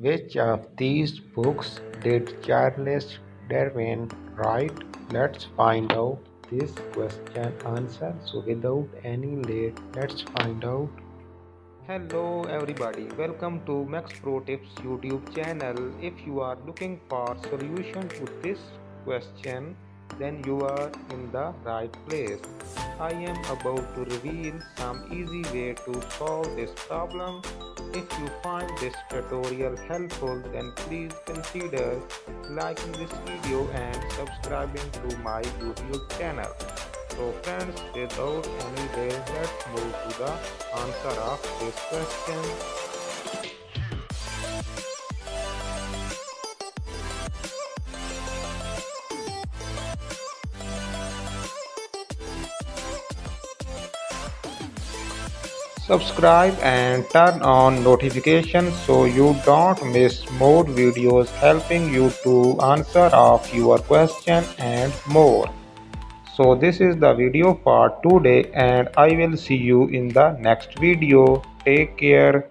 Which of these books did Charles Darwin write? Let's find out this question answer. So without any late, let's find out. Hello everybody, welcome to Max Pro Tips YouTube channel. If you are looking for solution to this question, then you are in the right place. I am about to reveal some easy way to solve this problem. If you find this tutorial helpful then please consider liking this video and subscribing to my YouTube channel. So friends without any delay let's move to the answer of this question. Subscribe and turn on notifications so you don't miss more videos helping you to answer of your question and more. So this is the video for today and i will see you in the next video. Take care